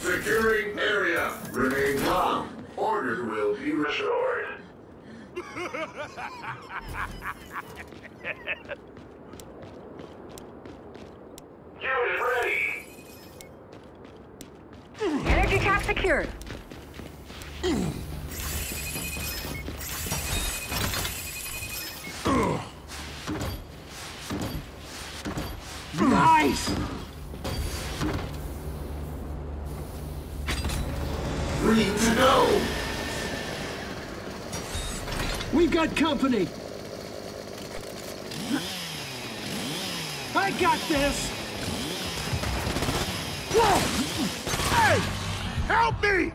Securing area. Remain calm. Order will be restored. Unit ready. Energy cap secured. got company. I got this. Whoa! Hey! Help me!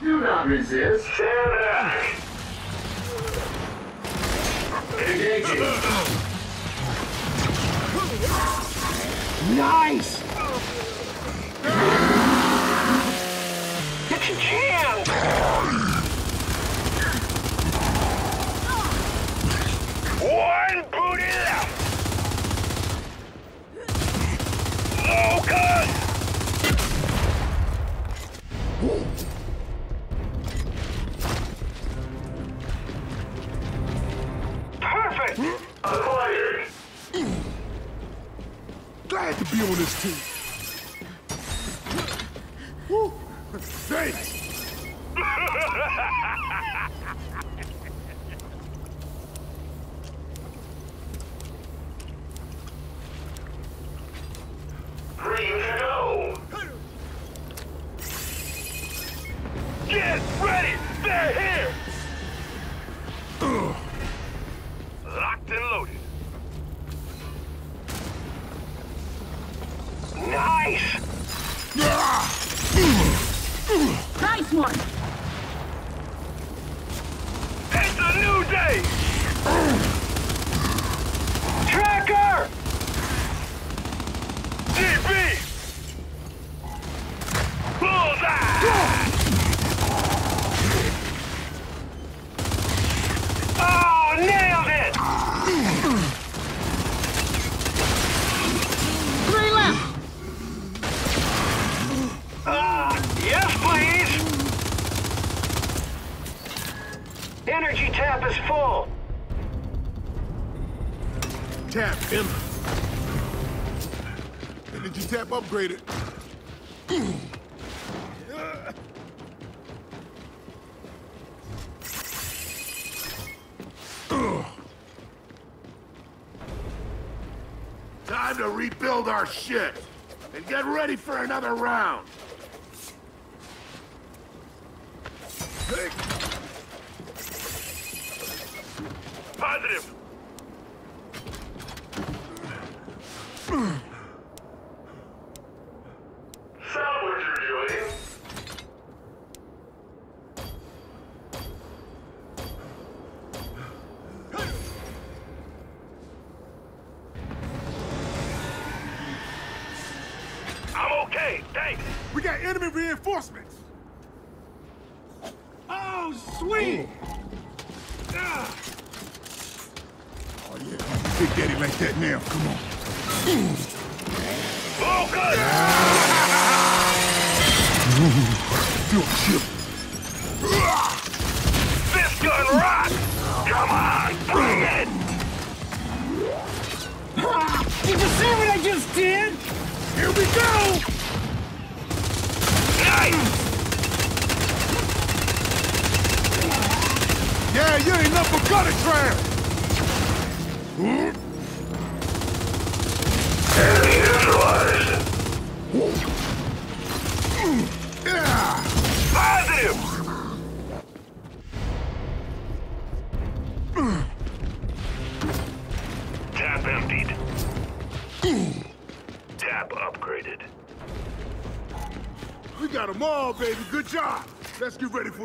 Do not resist. Stand back! Engaging. Nice! upgraded. Time to rebuild our shit and get ready for another round.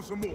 for some more.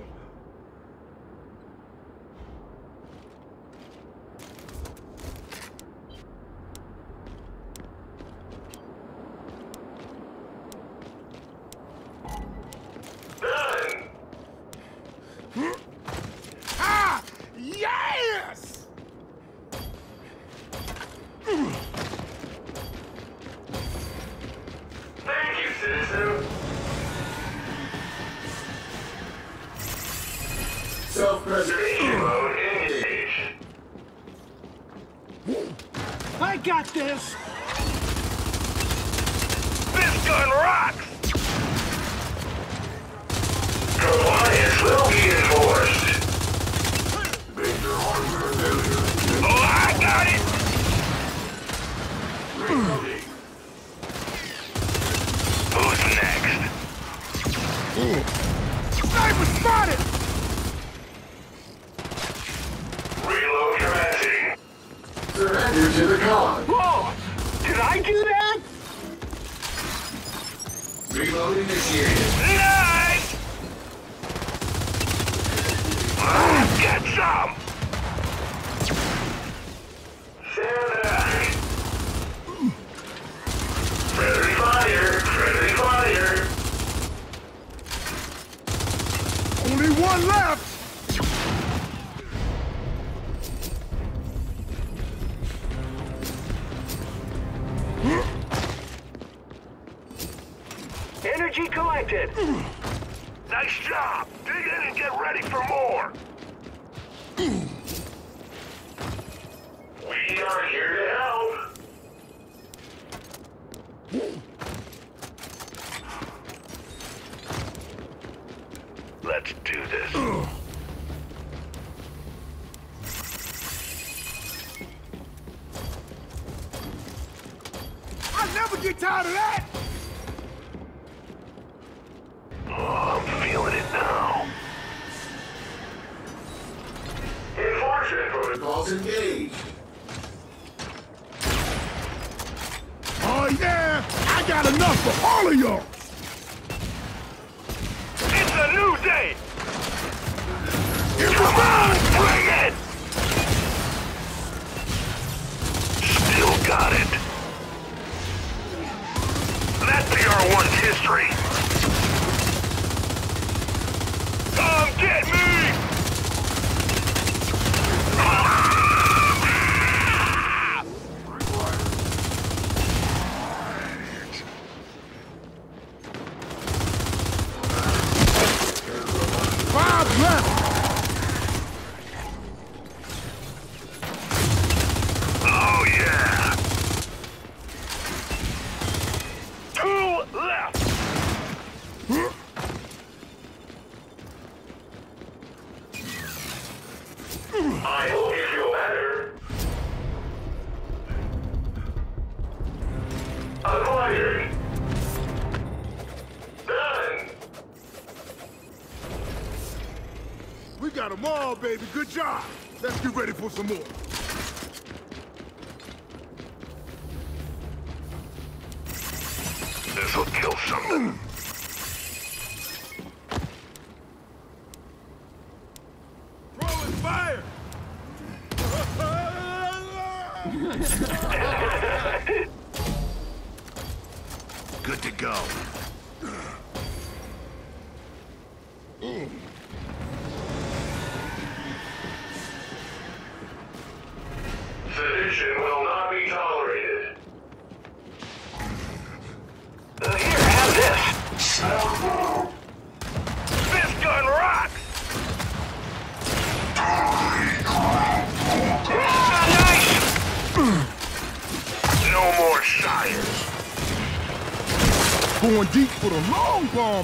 baby. Good job. Let's get ready for some more.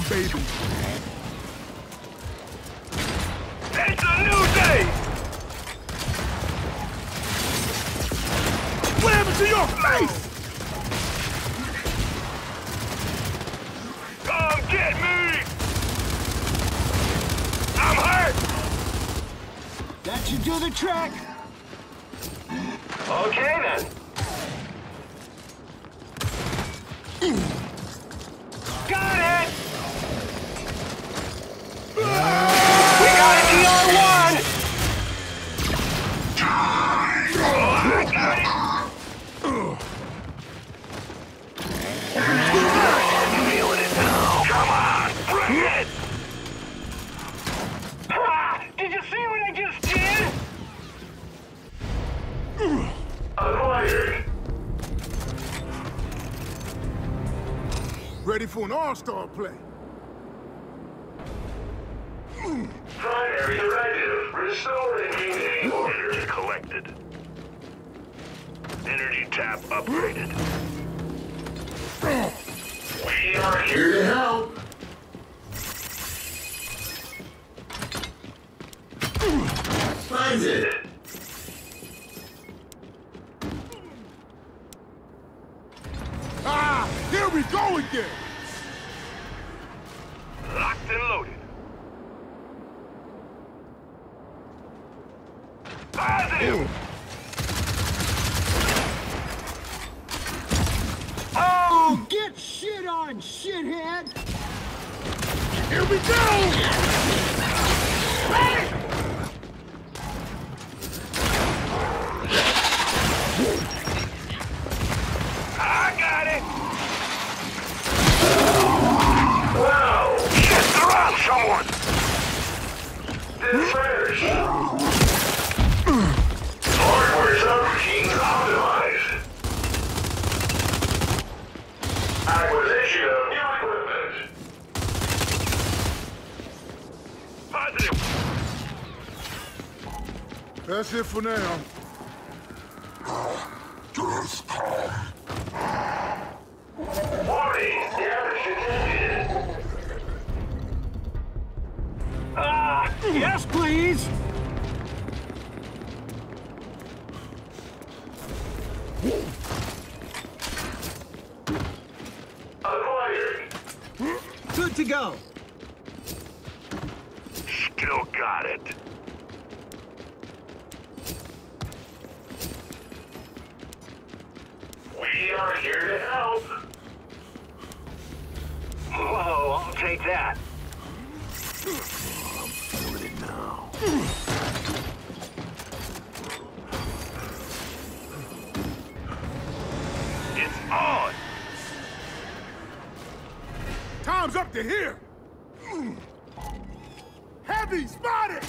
down, baby. It's a new day! What happened to your face? Come get me! I'm hurt! That should do the trick! Okay then. That's it for now. Time's up to here. Heavy spotted.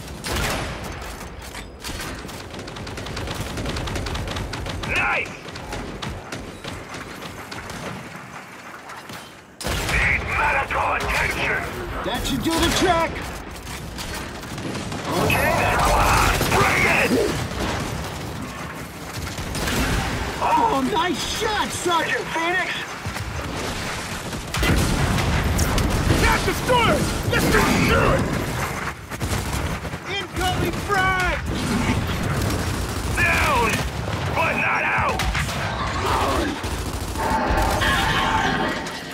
Nice! Need medical attention! That should do the trick! Bring it! Oh, nice shot, Sergeant Fenix! That's the story. Let's get to it. Incoming frag! Down! But not out!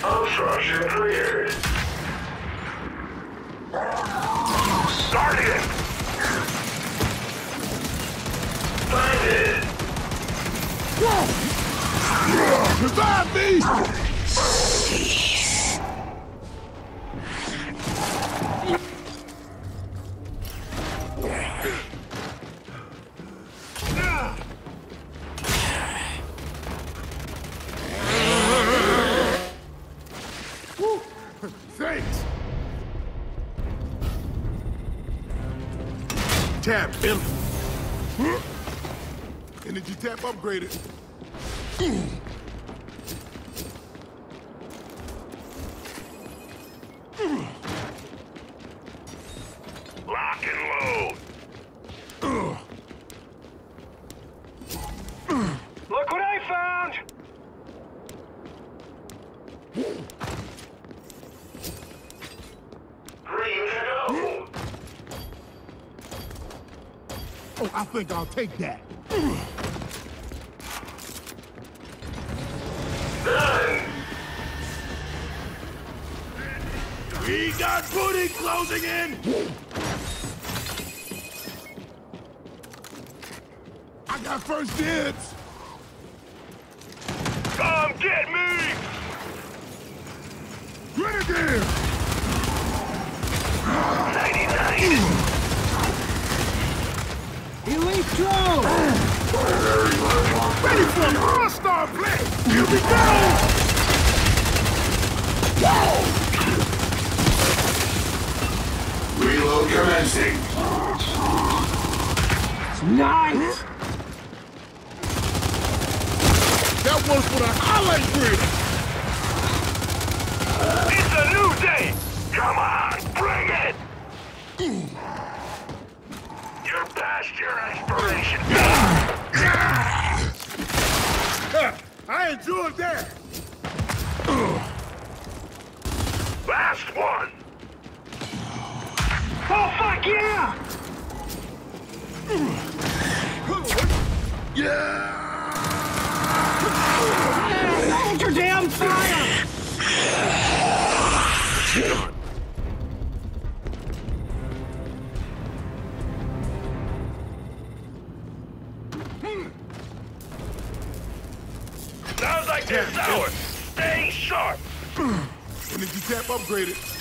Obstruction cleared. Guardian! Splendid. Revive me. Upgraded. Lock and load! Look what I found! Green to go. Oh, I think I'll take that. Closing in. Yeah! Hold your damn fire! Sounds like this hour. Stay sharp. Energy tap upgraded.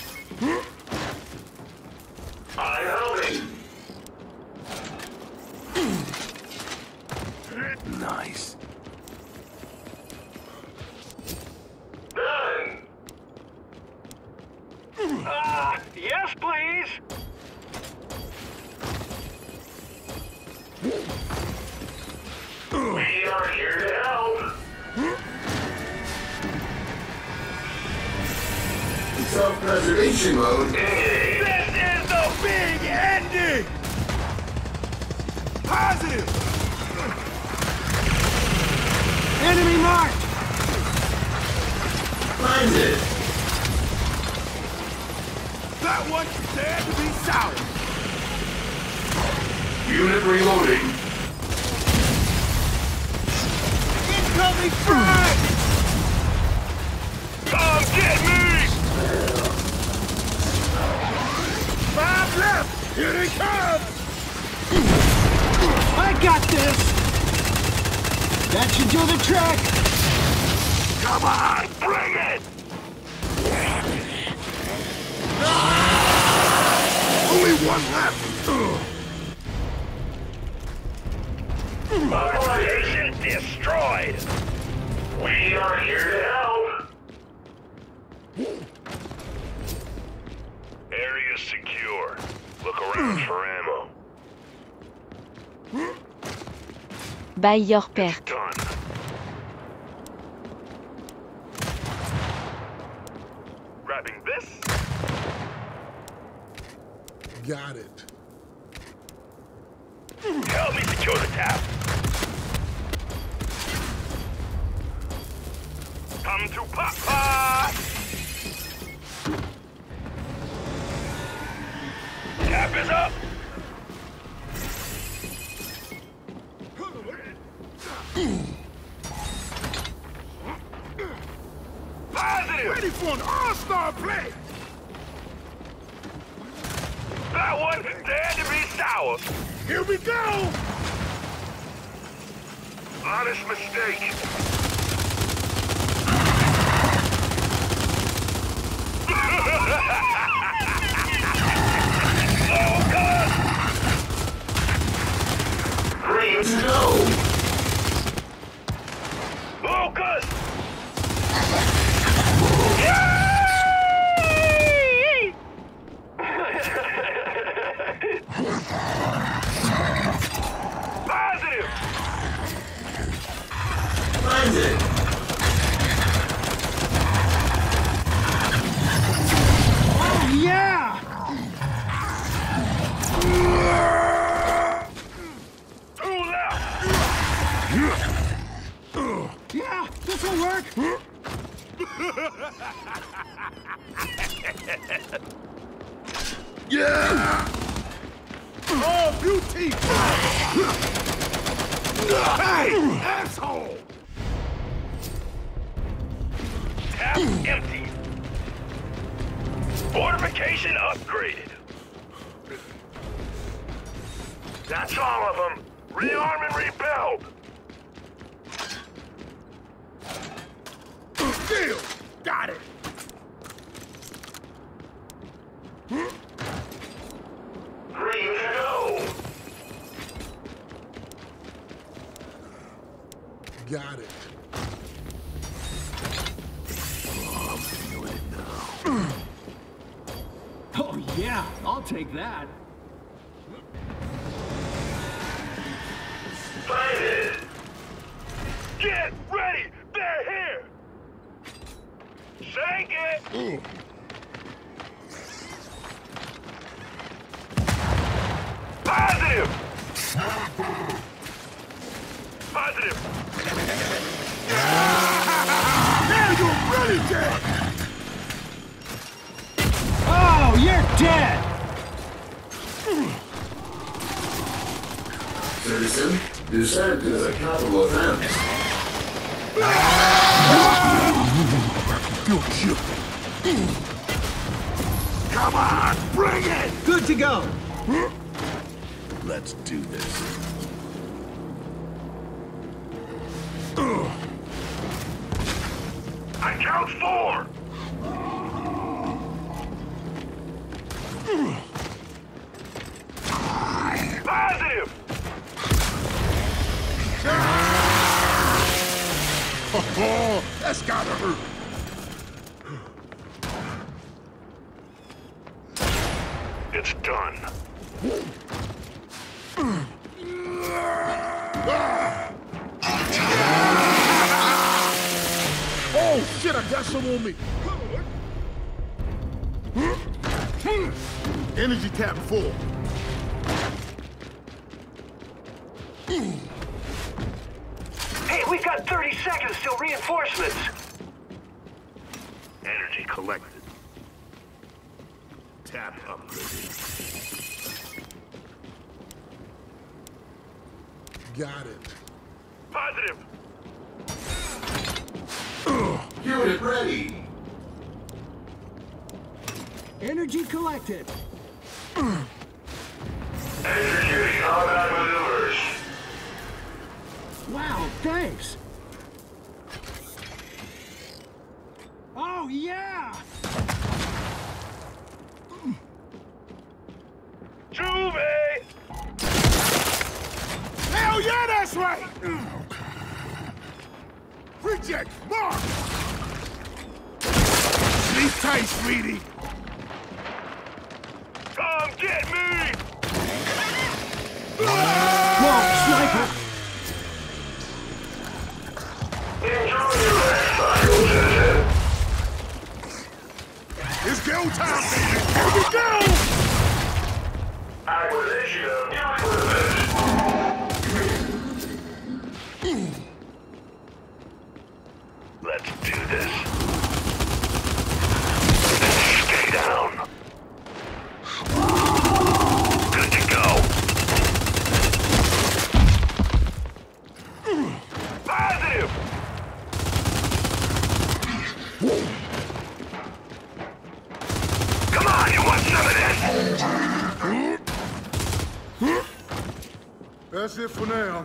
bailleur perc. take that. sent to the capital of got it. Positive. Unit ready. Energy collected. Executing combat maneuvers. Wow, thanks. Oh, yeah! Reject! Mark! Sleep tight, sweetie! Come get me! Ah! Schiff von her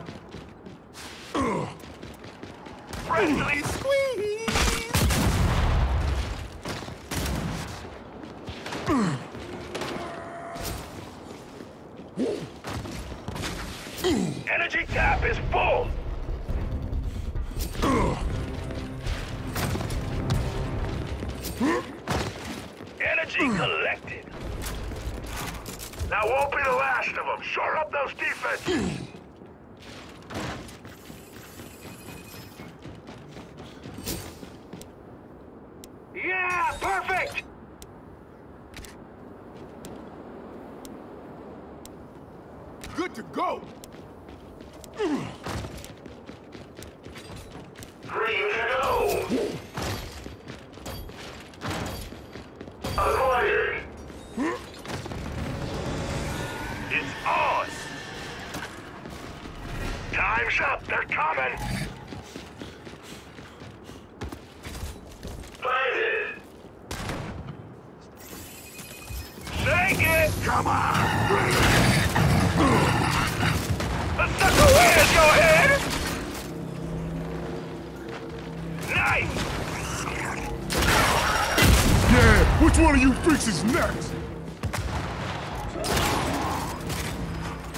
Nerds!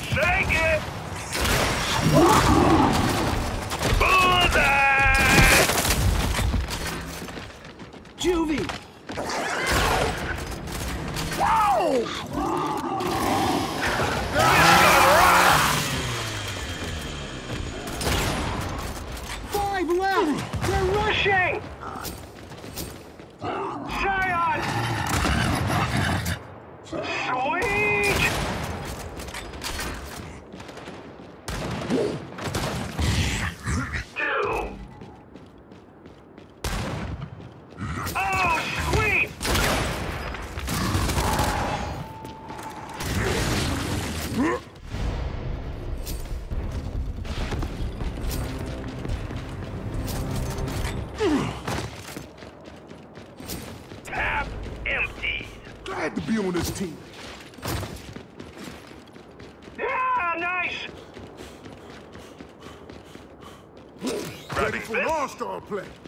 Shake it! Juvie! Whoa! play.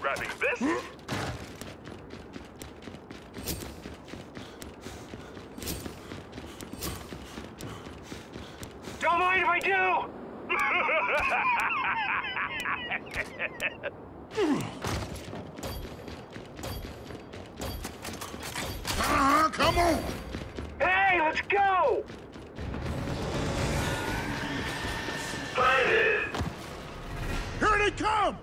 Grabbing this. Hmm? Don't mind if I do! uh, come on! Hey, let's go! Find it! Here they come!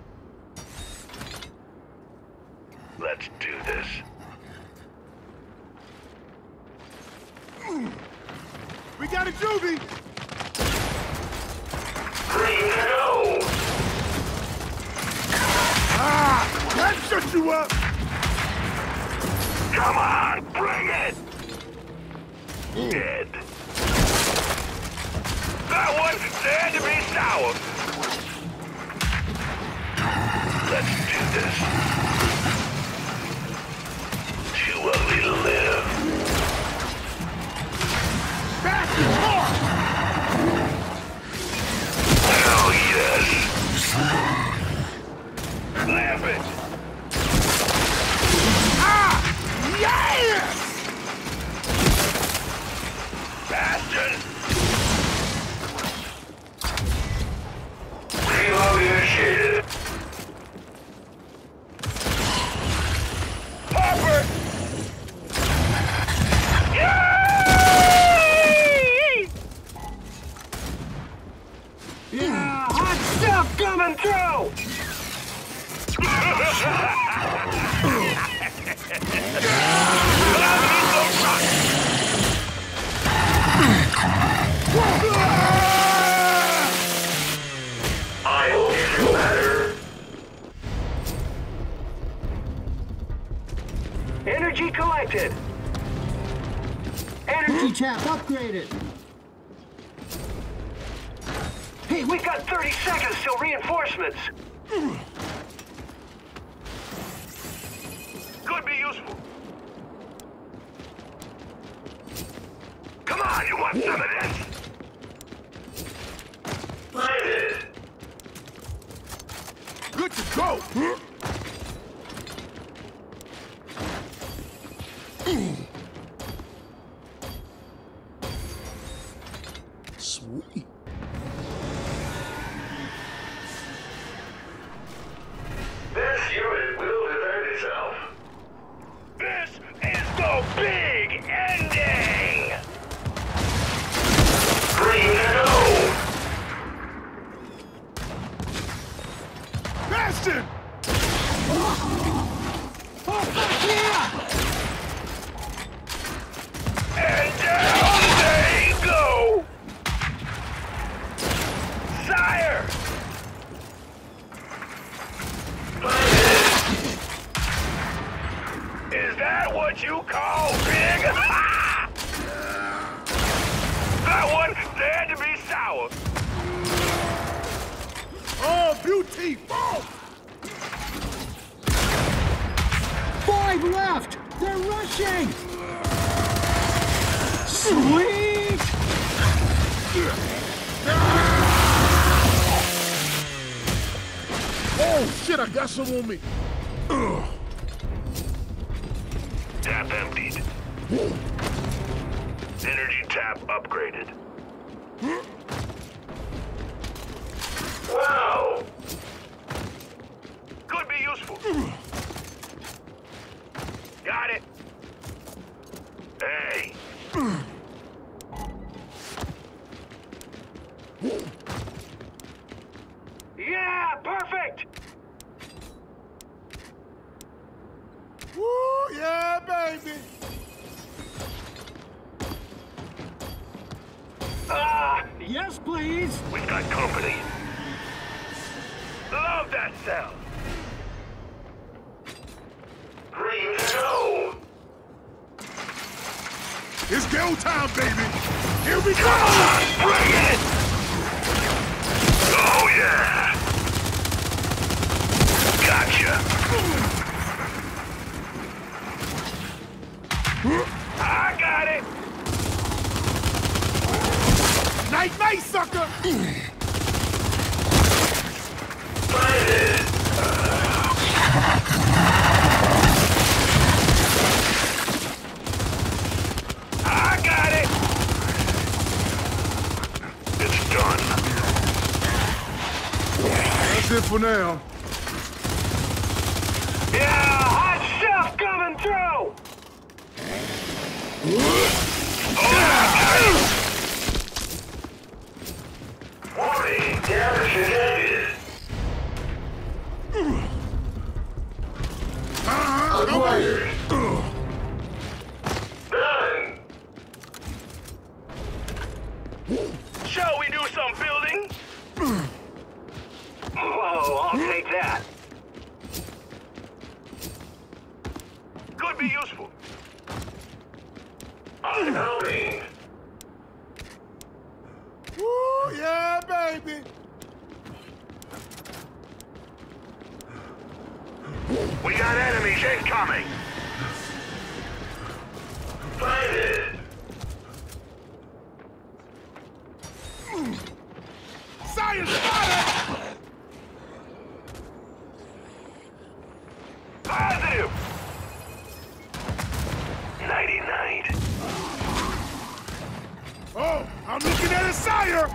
Oh, I'm looking at a sire!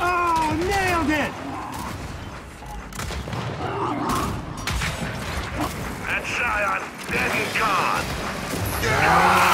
Oh, nailed it! That Scion, dead and gone. Yeah!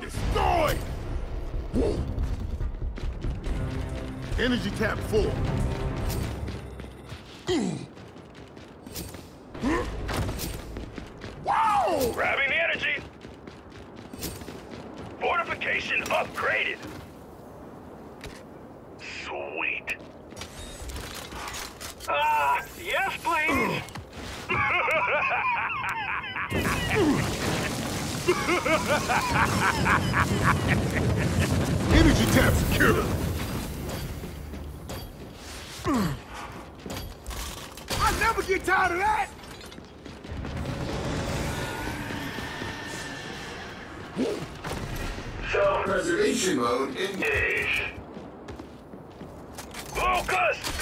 destroyed! Energy cap full. Wow! Grabbing the energy. Fortification upgraded. Energy tap secure. I never get tired of that. Self-preservation mode engaged. Focus!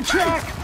the track!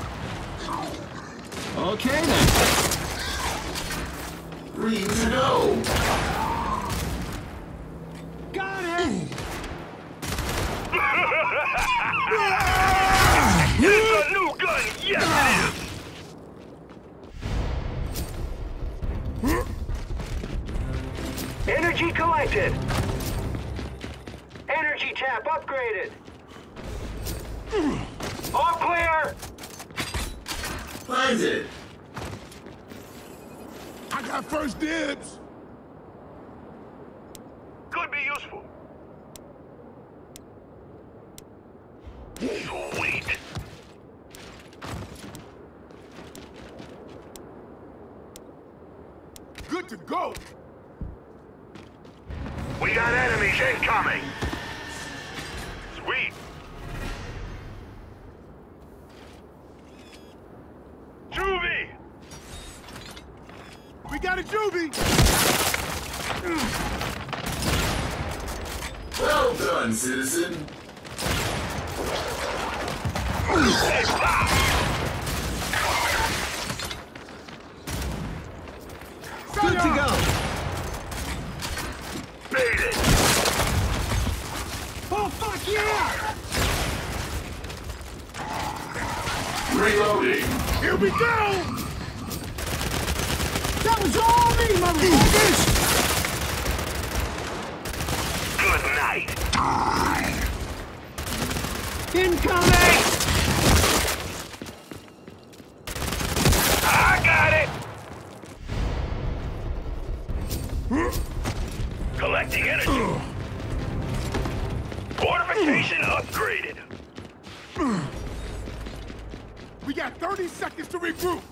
We got 30 seconds to regroup.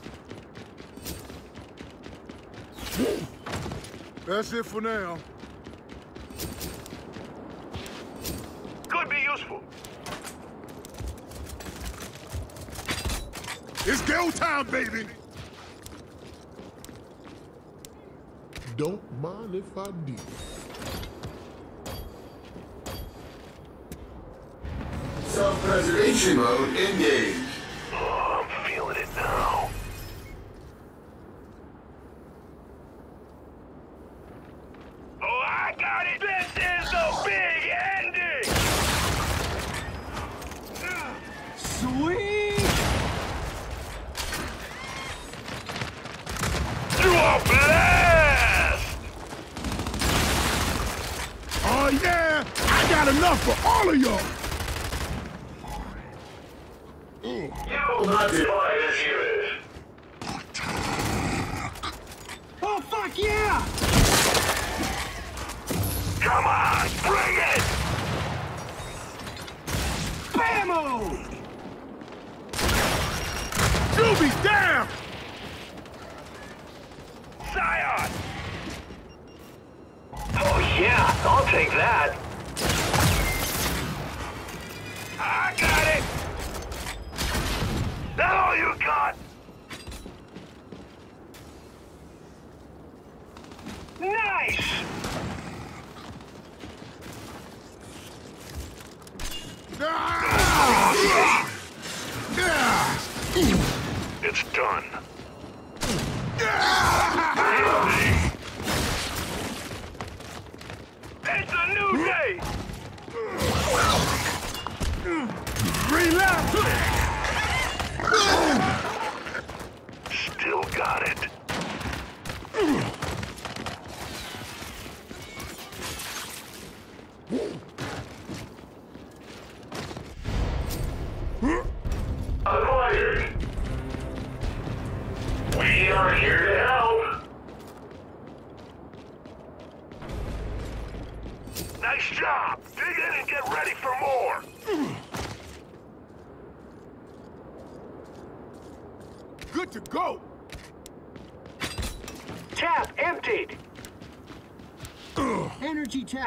That's it for now. Could be useful. It's go time, baby! Don't mind if I do. Entry mode engaged.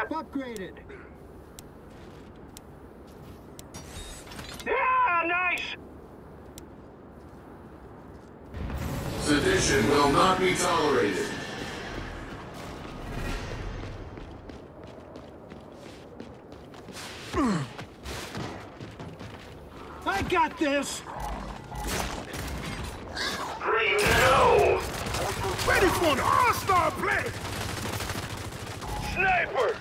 Upgraded. Yeah, nice! Sedition will not be tolerated. I got this! Green to. Ready for an all-star play! Sniper!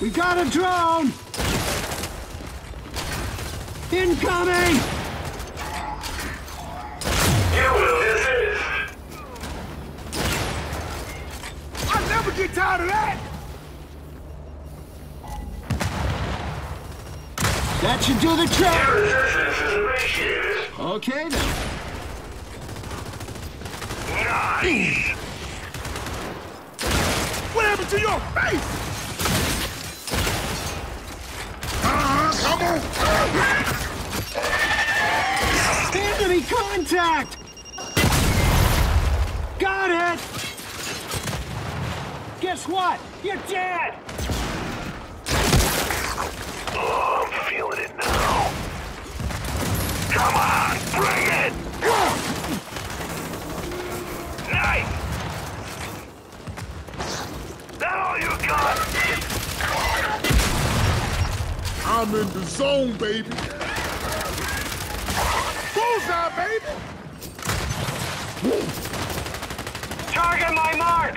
We got a drone! Incoming! You will desist. I never get tired of that! That should do the trick! Your resistance is appreciated. Okay then. Nice! What happened to your face? Enemy contact! Got it! Guess what? You're dead! Oh, I'm feeling it now. Come on, bring it! I'm in the zone, baby. Bullseye, baby! Target my mark!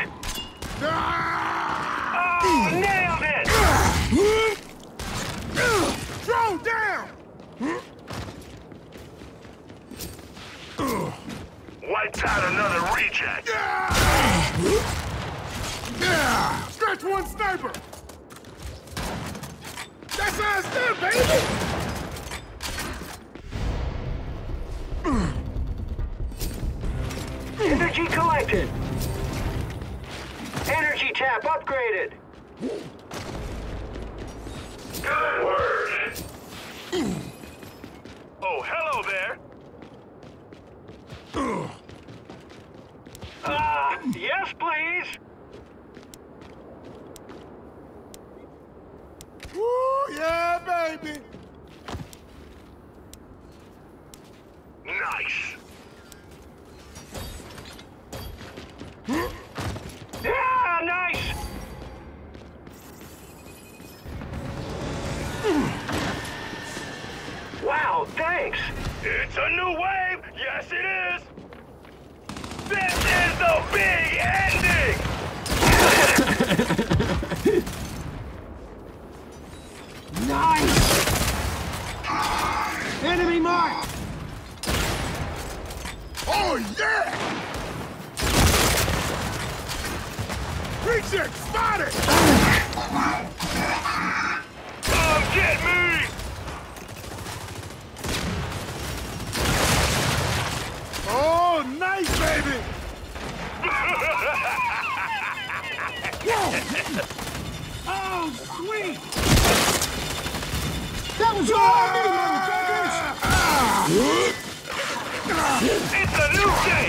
Ah! Oh, nailed it! Drone down! Wiped out another reject. Yeah! Yeah! Stretch one sniper! Done, baby! Energy collected! Energy tap upgraded! Good work. Oh, hello there. Ah, yes, please. Woo, yeah, baby! Nice. Yeah, nice. Wow, thanks! It's a new wave. Yes, it is. This is the big ending. Nice! Reject spotted! Come get me! Oh, nice, baby! Oh, sweet! That was all me, motherfuckers! It's a new day!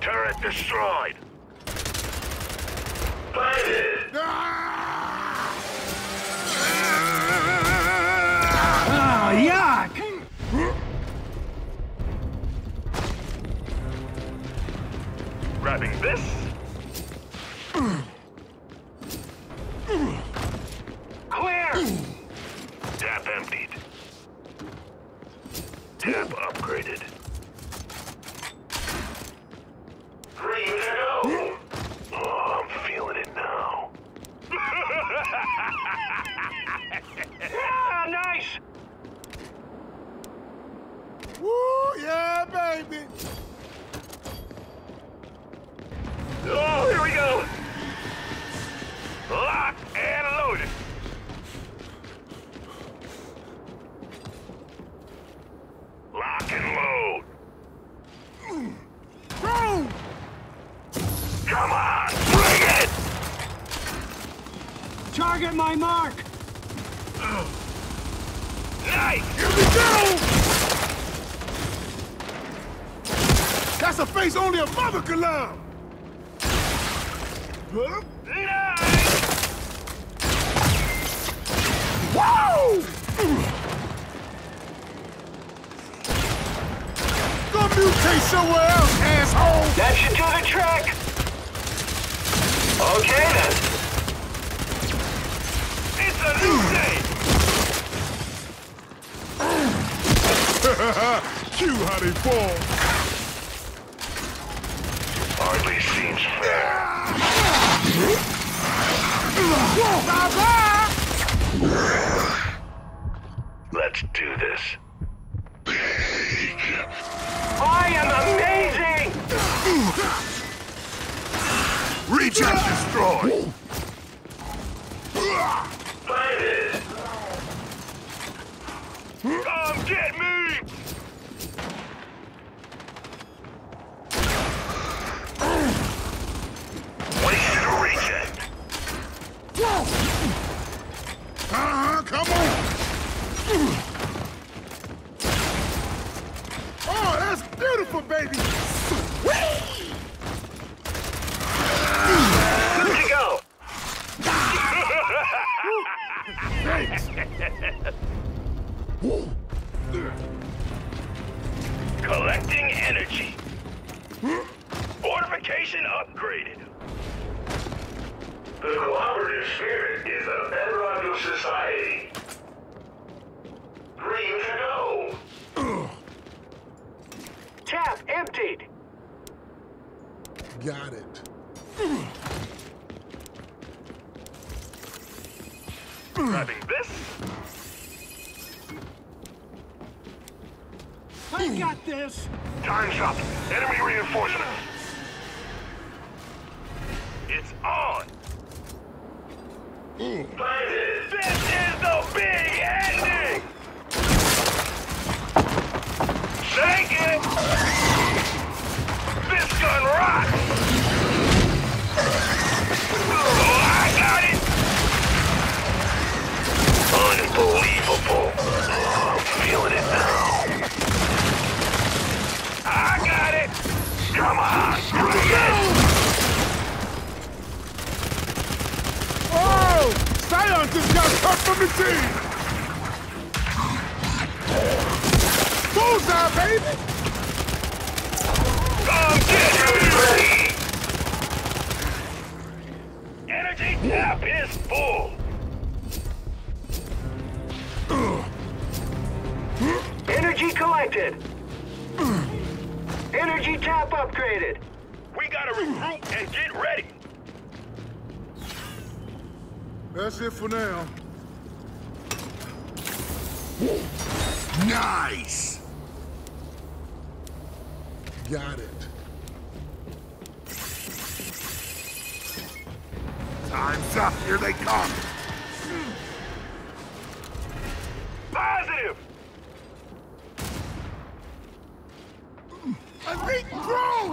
Turret destroyed! Planted! Oh, Grabbing this. The cooperative spirit is the bedrock of society. Green to go. Tap emptied. Got it. Grabbing this. I got this! Time's up. Enemy reinforcements. It's on. This is the big ending. Shake it. This gun rocks. Oh, I got it. Unbelievable. I'm feeling it now. I got it! Come on, bring it! Oh, Scion just cut from the team. Bullseye, baby. Come get me! Energy tap is full! Energy collected! Energy tap upgraded! We gotta recruit and get ready! That's it for now. Nice! Got it. Time's up. Here they come. Positive! Elite Pro!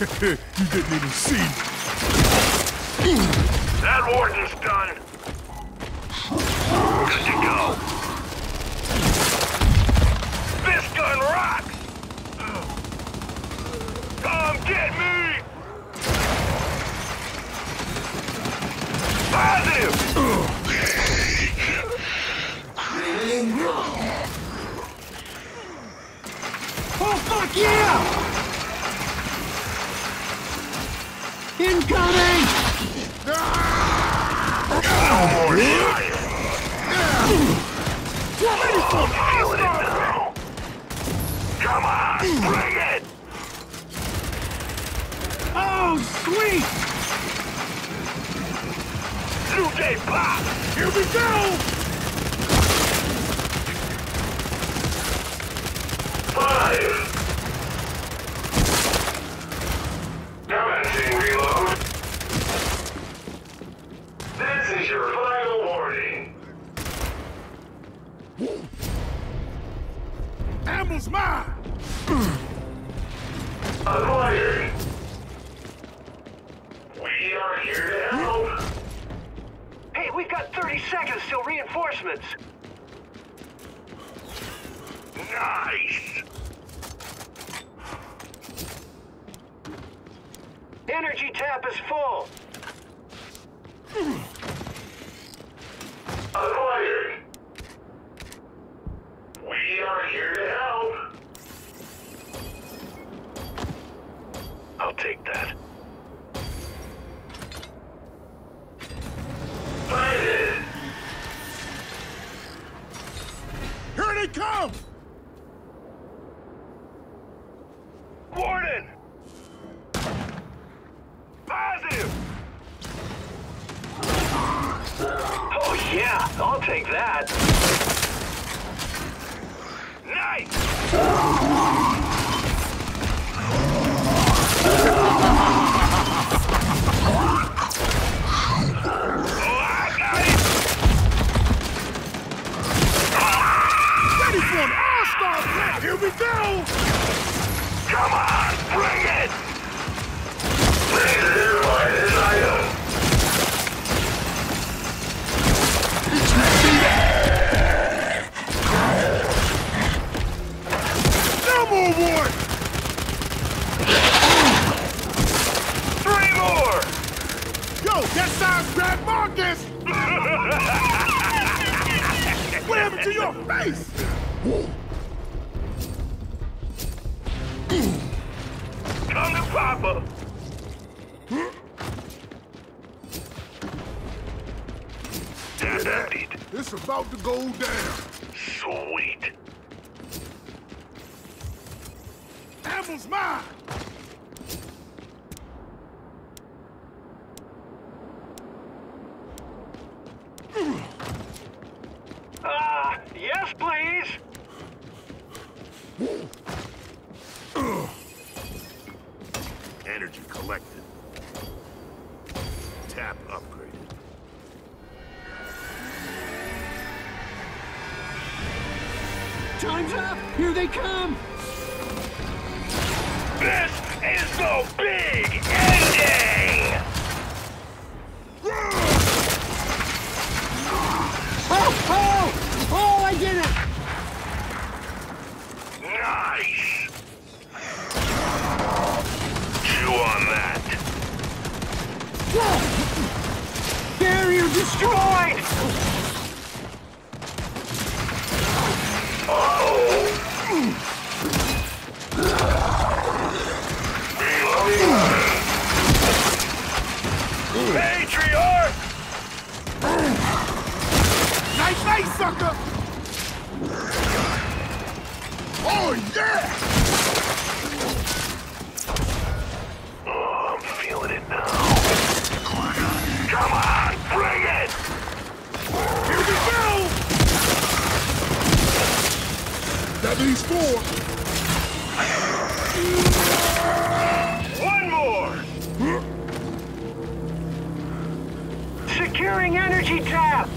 you didn't even see that warden's done. Good to go. This gun rocks! Come get me! Positive! Oh, fuck yeah! Incoming! Sweet! New pop! Here we go! Five! Commencing reload. This is your final warning. Ammo's mine! Acquired. We are here to help. Hey, we've got 30 seconds till reinforcements. Nice. Energy tap is full. Acquired. Patriarch! Nice, nice, sucker! Oh, yeah! Oh, I'm feeling it now. Come on, bring it! Here we go! That means four. Securing energy trap!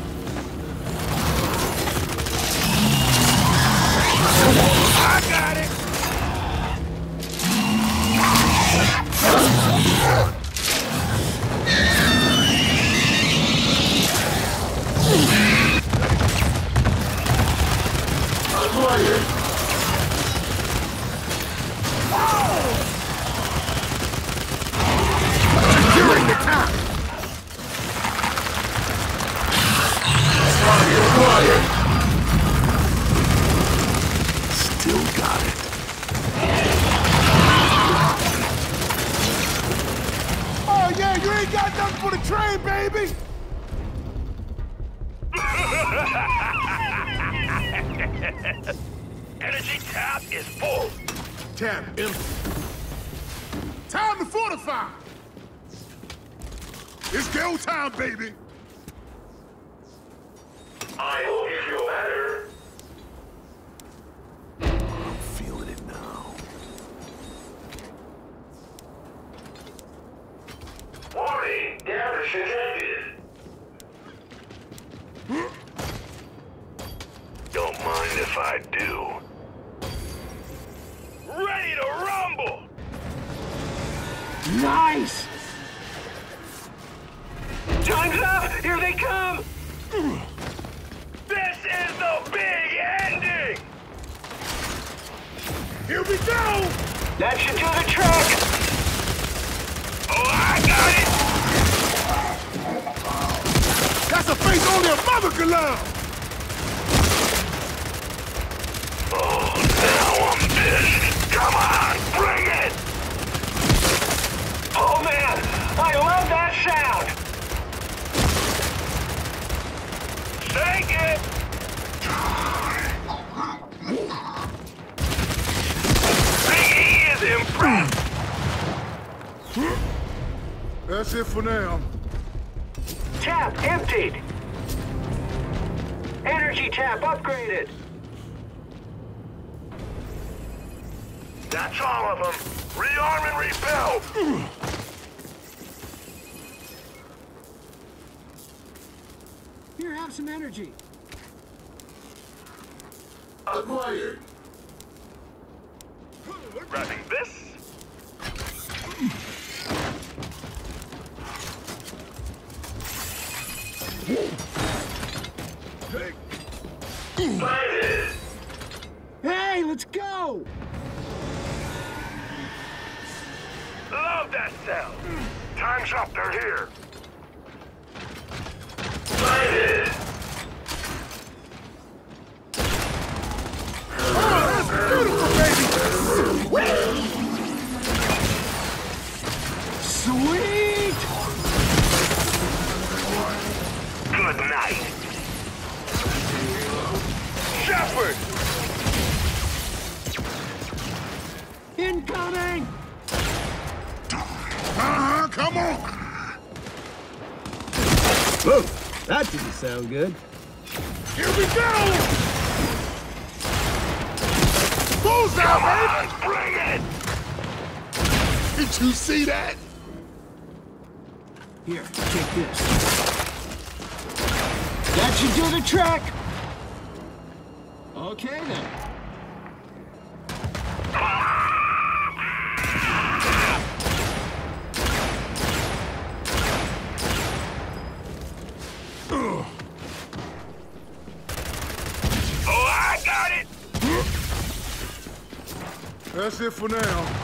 it for now. Tap emptied. Energy tap upgraded. That's all of them. Rearm and rebuild. Here, have some energy. Acquired. Grabbing this They're here. good. Here we go! Bullseye, baby! Bring it! Did you see that? Here, take this. That should do the trick! for now.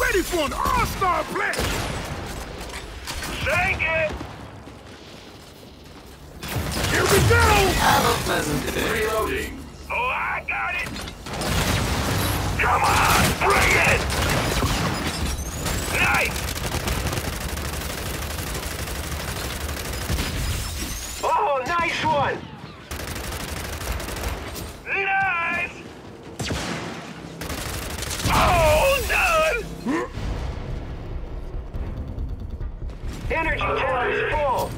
Ready for an all-star play! Sing it! Here we go! Have a pleasant day. Reloading. Oh, I got it! Come on, bring it! Nice! Oh, nice one! energy tower is full.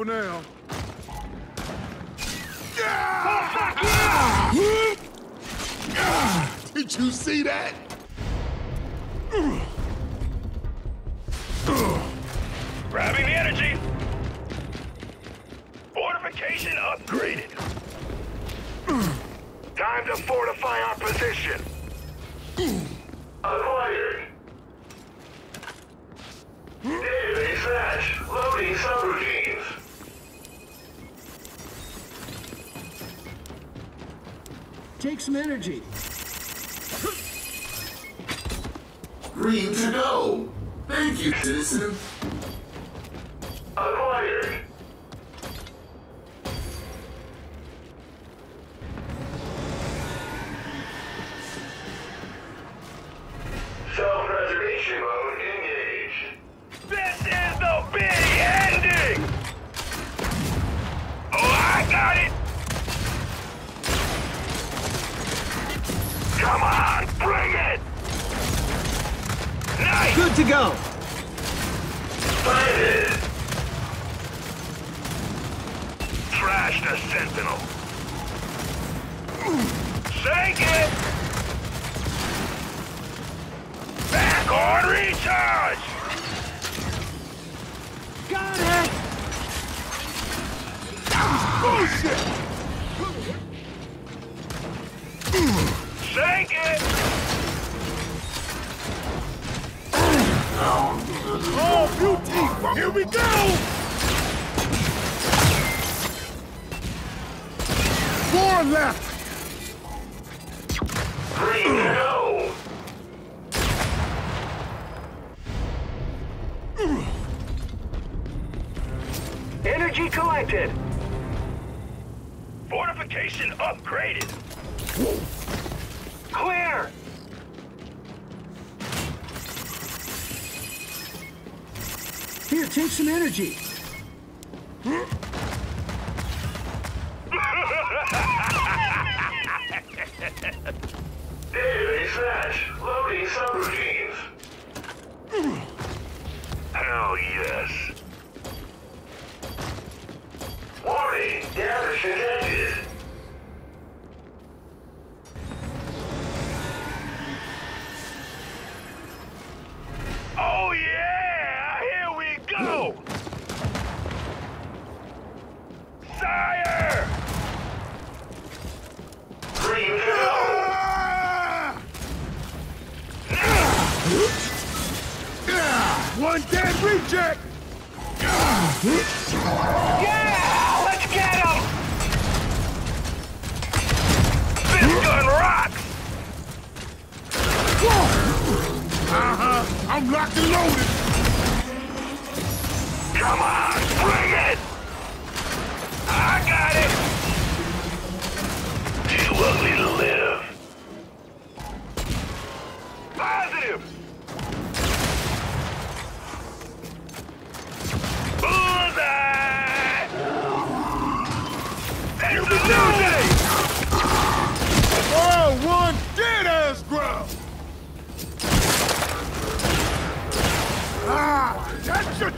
for now. Did you see that? Grabbing the energy. Fortification upgraded. Time to fortify our position. Acquired. Database match. Loading subroutines. Take some energy. Green to go. Thank you, citizen. Acquired.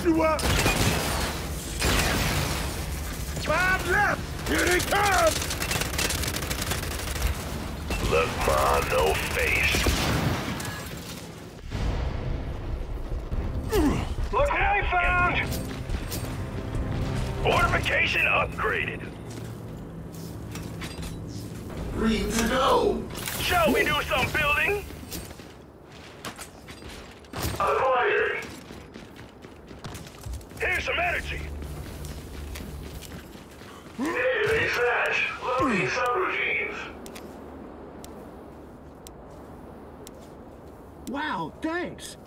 you up! Five left! Here they come! Look, Mom, no face. Look what I found! Fortification upgraded. Ready to go! Shall we do some building? Subroutines. Wow, thanks.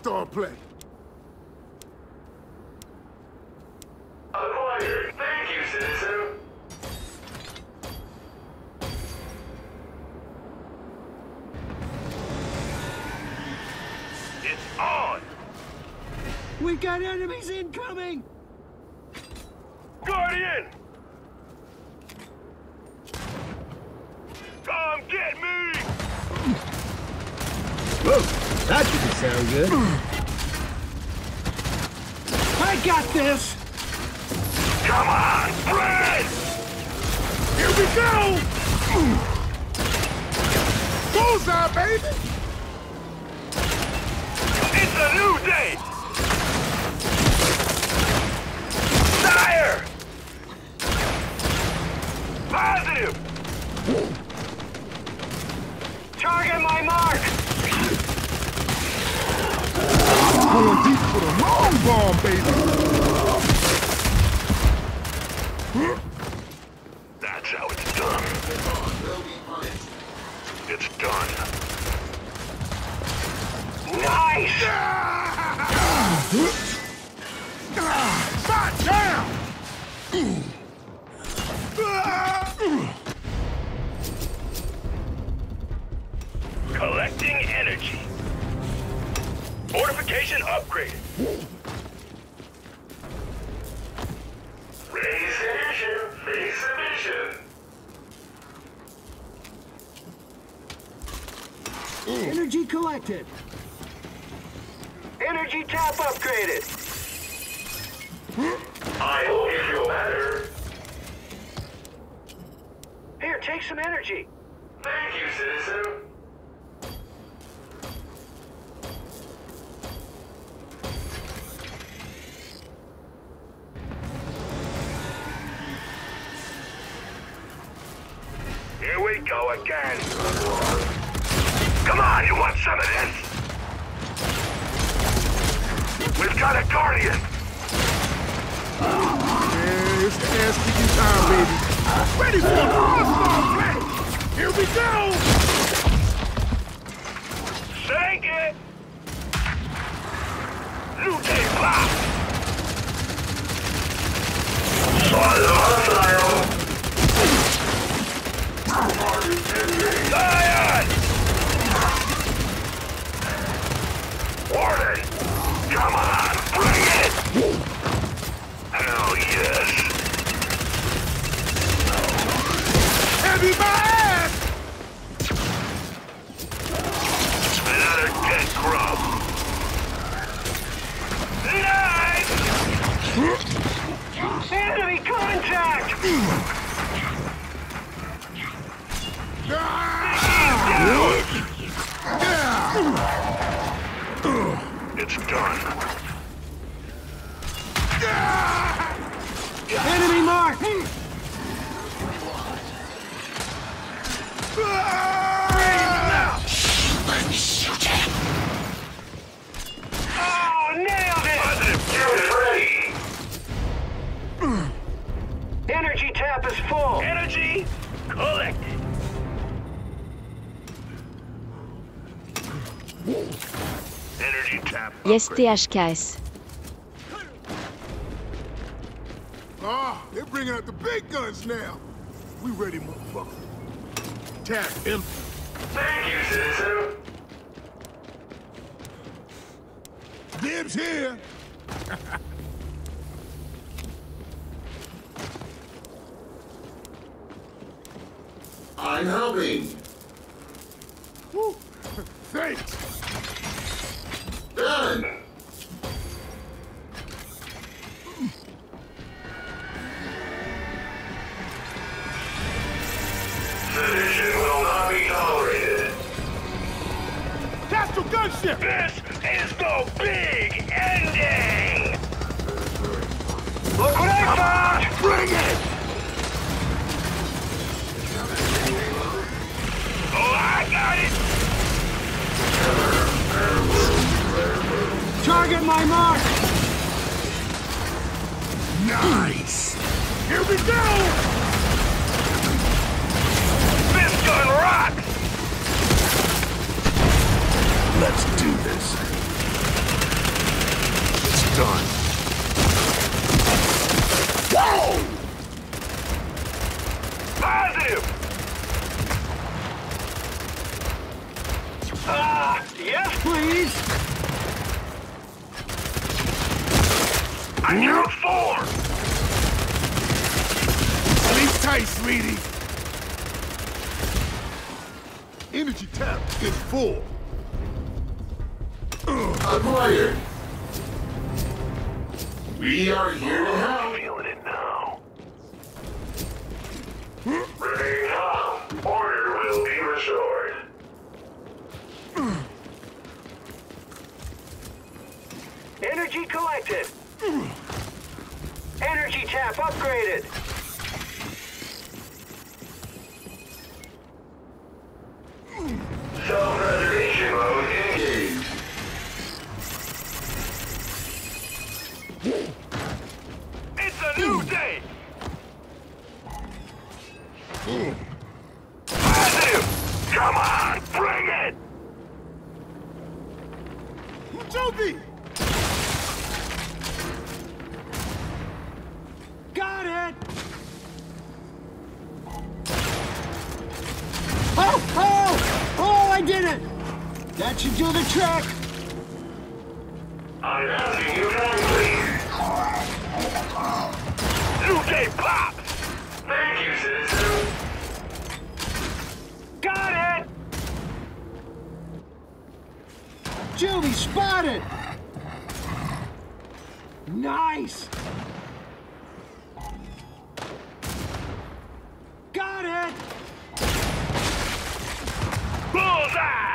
star play. Thank you, citizen. It's on! We got enemies incoming! Guardian! Come get me! That should sound good. I got this! Come on, Fred! Here we go! Bullseye, baby! It's a new day! Sire. Positive! Target my mark! Deep for the long bomb, baby. That's how it's done. It's done. Nice! Yes, THKS. Ah, they're bringing out the big guns now. We ready, motherfucker. Tap empty. Thank you, citizen. Dibs here. I'm helping. Juvie spotted! Nice! Got it! Bullseye!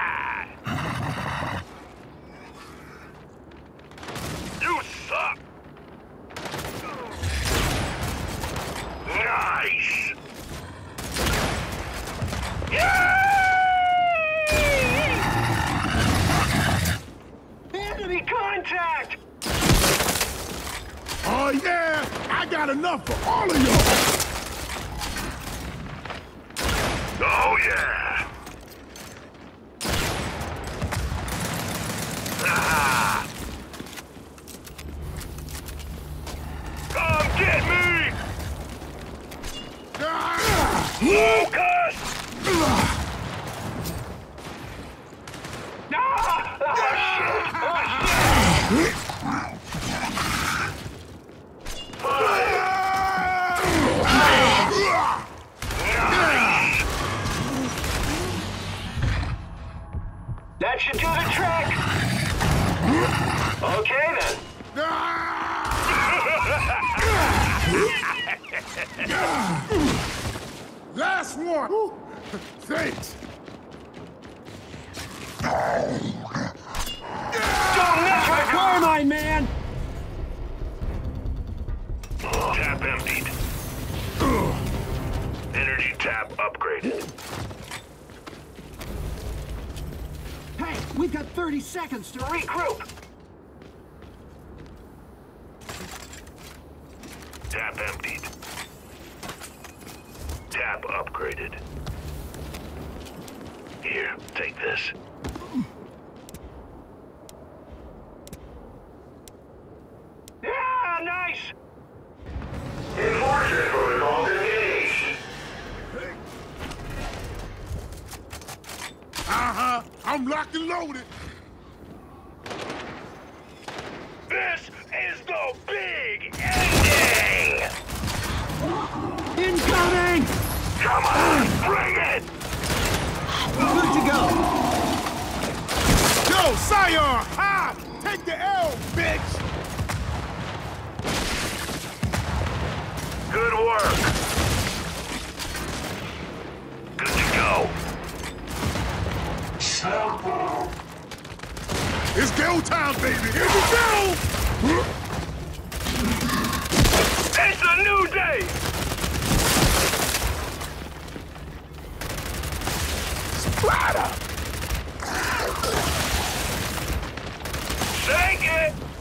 Thank it!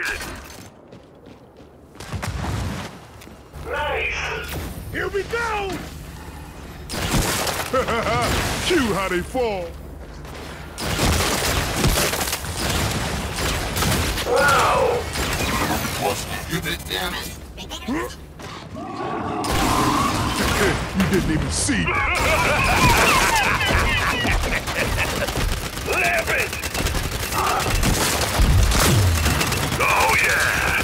lose. Nice! Here we go! Cue how they fall. Wow! You did damage. you didn't even see. Laugh! Oh yeah!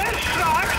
This sucks!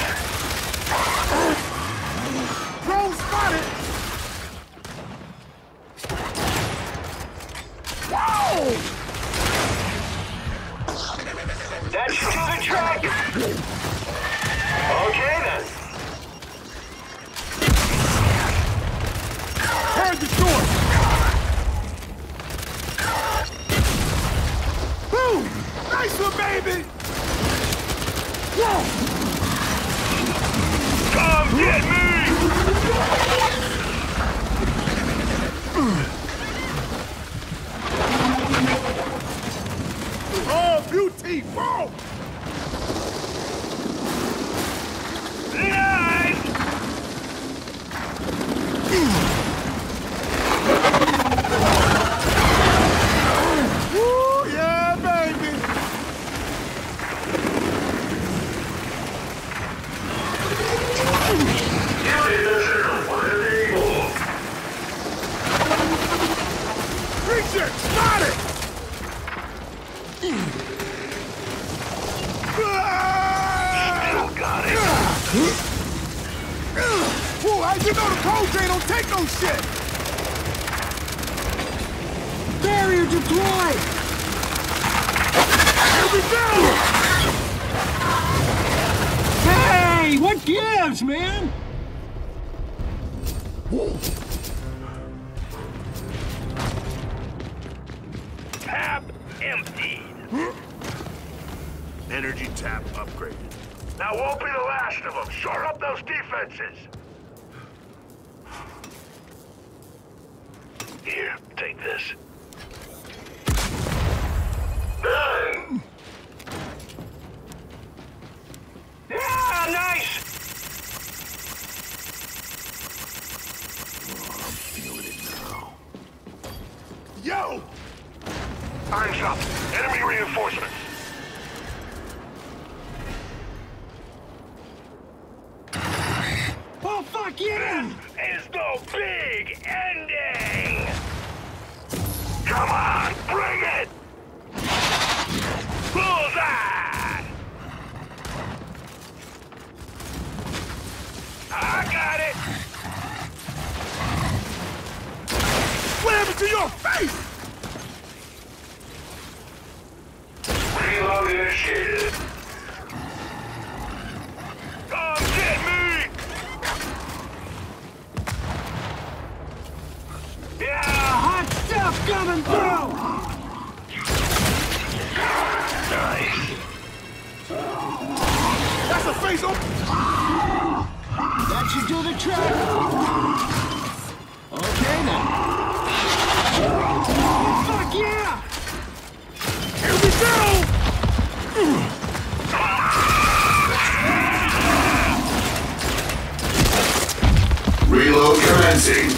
Dispensing.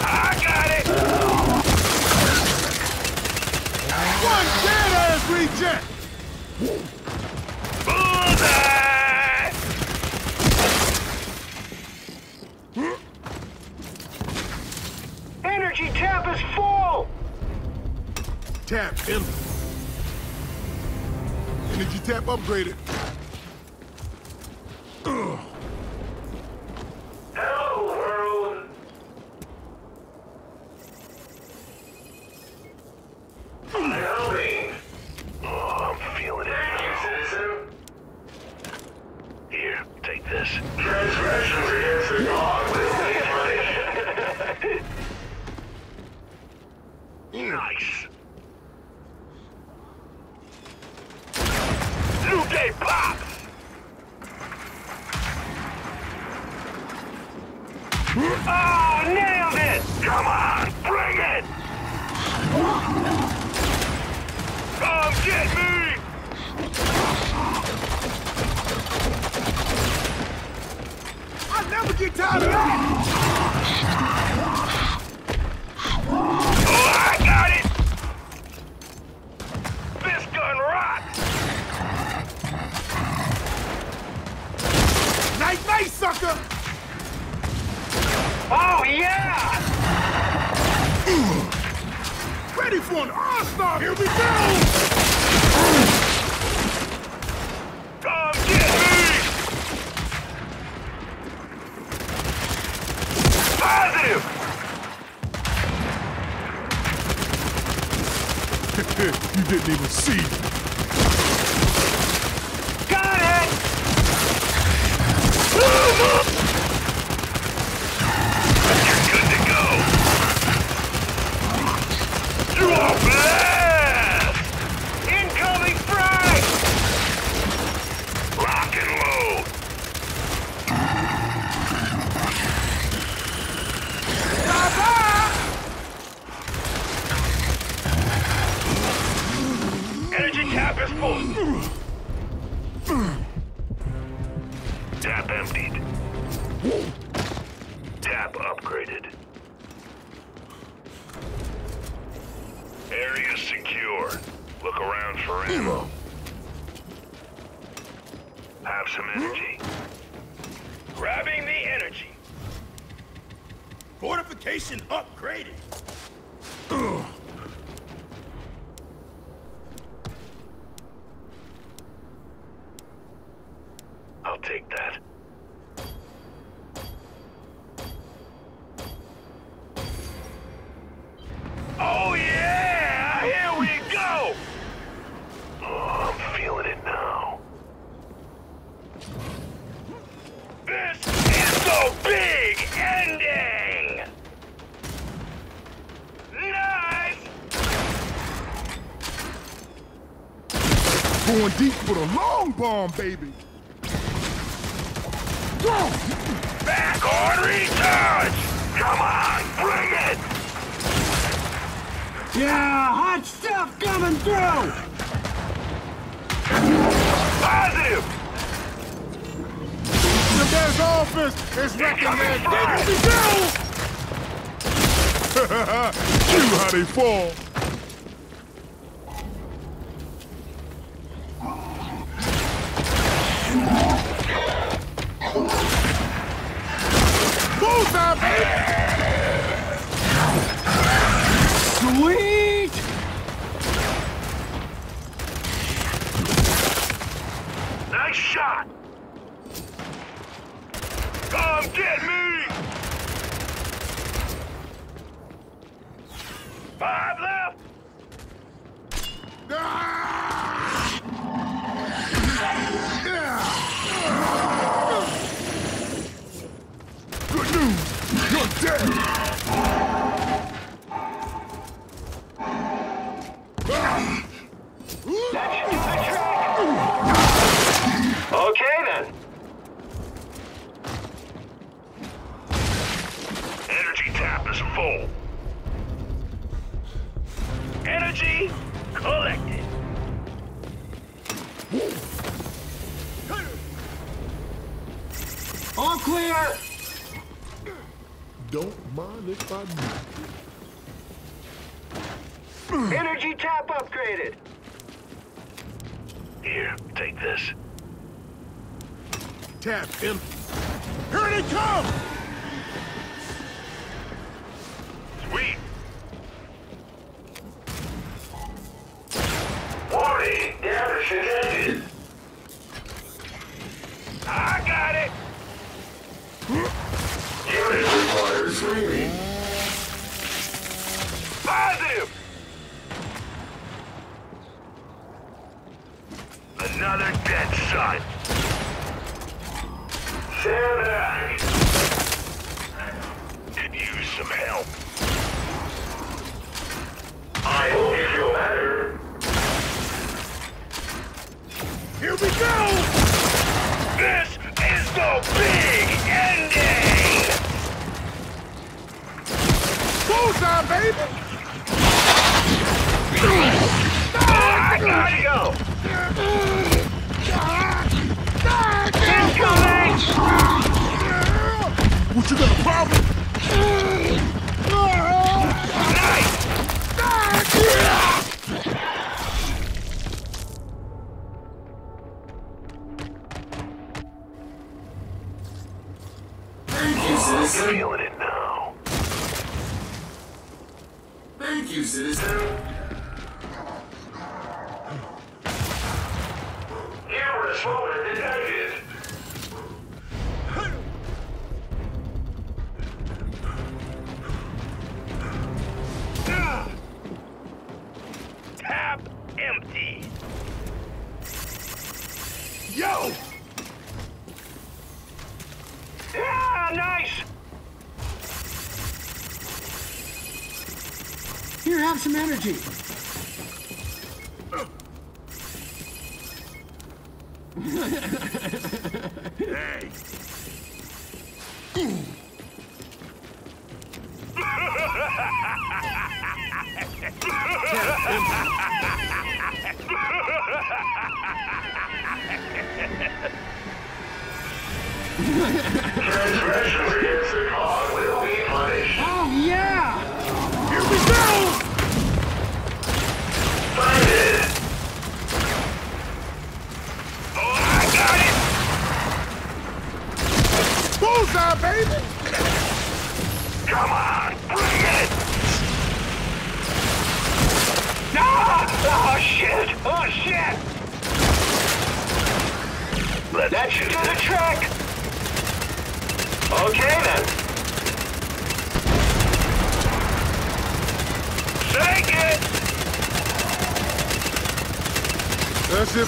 I got it! One dead-ass reject! Bullseye! Energy tap is full! Tap empty. Energy tap upgraded. take that. Oh yeah! Here we go! Oh, I'm feeling it now. This is the big ending! Nice! Going deep for the long bomb, baby! This wrecking man didn't ha! you how they fall! on, baby! Gotta go! Incoming! What, you got a problem?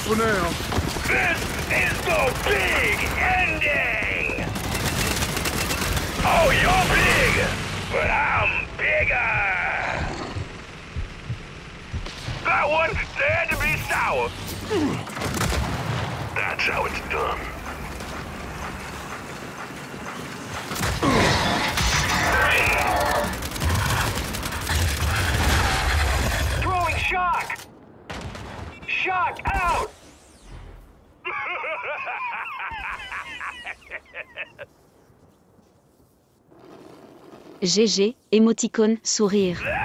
For now. GG, émoticône, sourire.